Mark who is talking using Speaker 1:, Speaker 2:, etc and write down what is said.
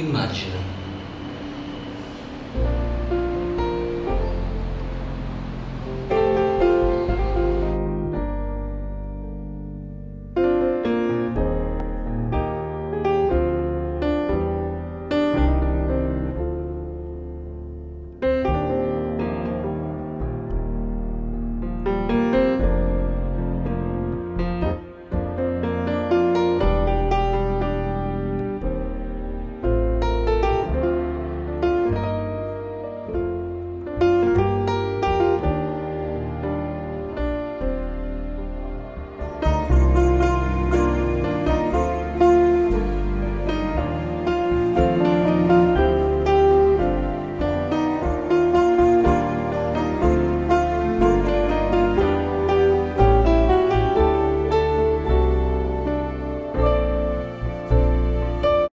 Speaker 1: Imagina